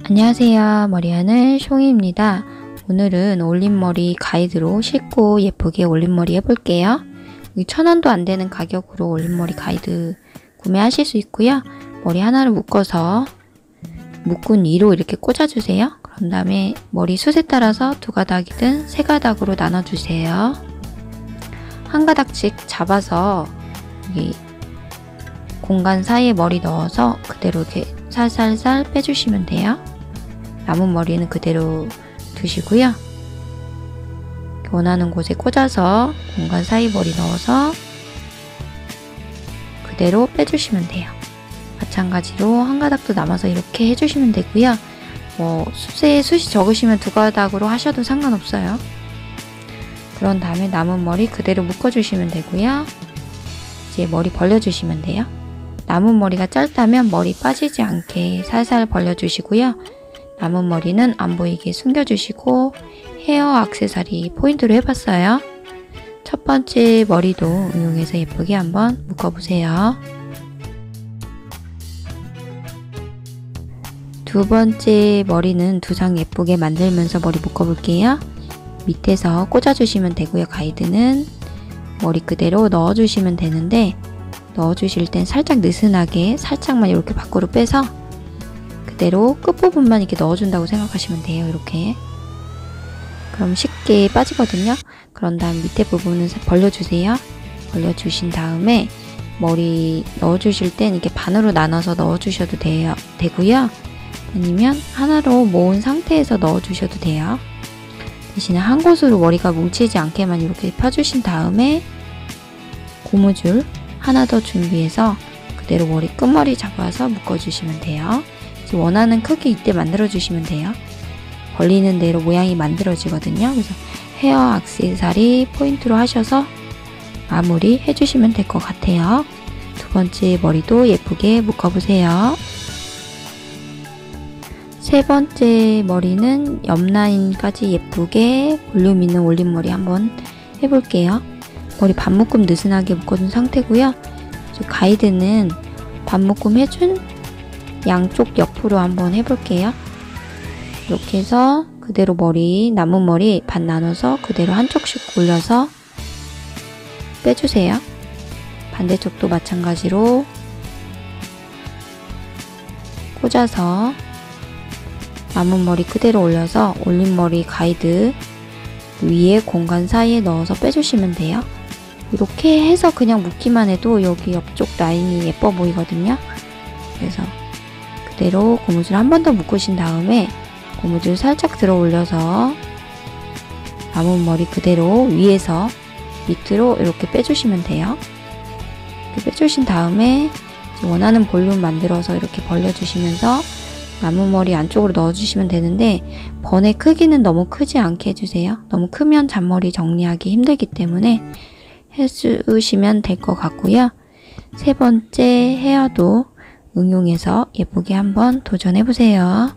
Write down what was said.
안녕하세요. 머리하는 숑이입니다. 오늘은 올림머리 가이드로 쉽고 예쁘게 올림머리 해볼게요. 천원도 안 되는 가격으로 올림머리 가이드 구매하실 수 있고요. 머리 하나를 묶어서 묶은 위로 이렇게 꽂아주세요. 그런 다음에 머리 숱에 따라서 두 가닥이든 세 가닥으로 나눠주세요. 한 가닥씩 잡아서 여기 공간 사이에 머리 넣어서 그대로 이렇게 살살살 빼주시면 돼요. 남은 머리는 그대로 두시고요. 원하는 곳에 꽂아서 공간 사이 머리 넣어서 그대로 빼주시면 돼요. 마찬가지로 한 가닥도 남아서 이렇게 해주시면 되고요. 뭐 숱에 숱이 적으시면 두 가닥으로 하셔도 상관없어요. 그런 다음에 남은 머리 그대로 묶어주시면 되고요. 이제 머리 벌려주시면 돼요. 남은 머리가 짧다면 머리 빠지지 않게 살살 벌려주시고요. 남은 머리는 안 보이게 숨겨주시고 헤어 악세사리 포인트로 해봤어요. 첫 번째 머리도 응용해서 예쁘게 한번 묶어보세요. 두 번째 머리는 두장 예쁘게 만들면서 머리 묶어볼게요. 밑에서 꽂아주시면 되고요. 가이드는 머리 그대로 넣어주시면 되는데 넣어주실 땐 살짝 느슨하게 살짝만 이렇게 밖으로 빼서 그대로 끝부분만 이렇게 넣어준다고 생각하시면 돼요. 이렇게 그럼 쉽게 빠지거든요. 그런 다음 밑에 부분은 벌려주세요. 벌려주신 다음에 머리 넣어주실 땐 이렇게 반으로 나눠서 넣어주셔도 돼요. 되고요. 아니면 하나로 모은 상태에서 넣어주셔도 돼요. 대신에 한 곳으로 머리가 뭉치지 않게만 이렇게 펴주신 다음에 고무줄 하나 더 준비해서 그대로 머리 끝머리 잡아서 묶어주시면 돼요. 원하는 크기 이때 만들어주시면 돼요. 벌리는 대로 모양이 만들어지거든요. 그래서 헤어 악세사리 포인트로 하셔서 마무리 해주시면 될 것 같아요. 두 번째 머리도 예쁘게 묶어보세요. 세 번째 머리는 옆 라인까지 예쁘게 볼륨 있는 올림머리 한번 해볼게요. 머리 반묶음 느슨하게 묶어준 상태고요. 가이드는 반묶음 해준 양쪽 옆으로 한번 해볼게요. 이렇게 해서 그대로 머리, 남은 머리 반 나눠서 그대로 한쪽씩 올려서 빼주세요. 반대쪽도 마찬가지로 꽂아서 남은 머리 그대로 올려서 올린 머리 가이드 위에 공간 사이에 넣어서 빼주시면 돼요. 이렇게 해서 그냥 묶기만 해도 여기 옆쪽 라인이 예뻐 보이거든요. 그래서 그대로 고무줄 한 번 더 묶으신 다음에 고무줄 살짝 들어 올려서 남은 머리 그대로 위에서 밑으로 이렇게 빼주시면 돼요. 이렇게 빼주신 다음에 원하는 볼륨 만들어서 이렇게 벌려주시면서 남은 머리 안쪽으로 넣어주시면 되는데 번의 크기는 너무 크지 않게 해주세요. 너무 크면 잔머리 정리하기 힘들기 때문에 해주시면 될 것 같고요. 세 번째 헤어도 응용해서 예쁘게 한번 도전해 보세요.